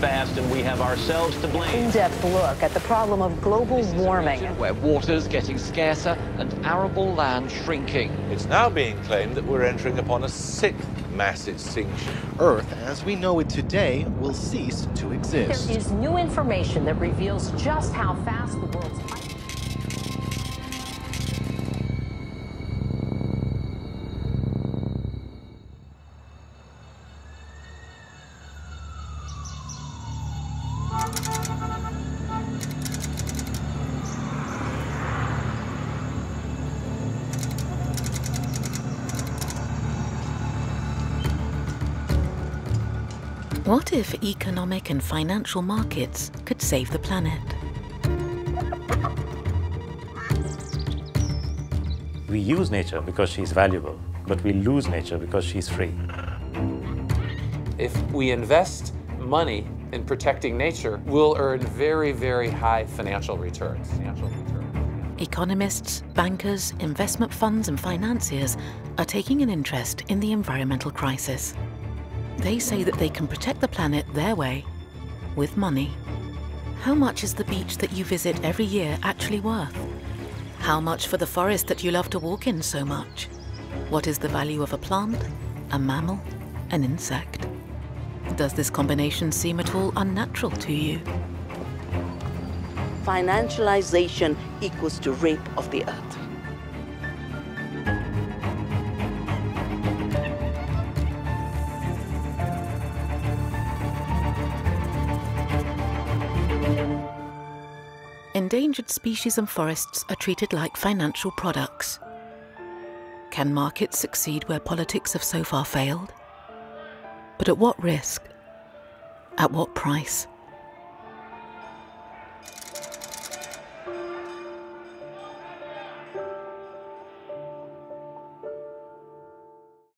fast, and we have ourselves to blame. In-depth look at the problem of global warming. Where water's getting scarcer and arable land shrinking. It's now being claimed that we're entering upon a sixth mass extinction. Earth, as we know it today, will cease to exist. There is new information that reveals just how fast the world's What if economic and financial markets could save the planet? We use nature because she's valuable, but we lose nature because she's free. If we invest money in protecting nature, we'll earn very, very high financial returns. Financial returns. Economists, bankers, investment funds, and financiers are taking an interest in the environmental crisis. They say that they can protect the planet their way, with money. How much is the beach that you visit every year actually worth? How much for the forest that you love to walk in so much? What is the value of a plant, a mammal, an insect? Does this combination seem at all unnatural to you? Financialization equals to rape of the earth. Endangered species and forests are treated like financial products. Can markets succeed where politics have so far failed? But at what risk? At what price?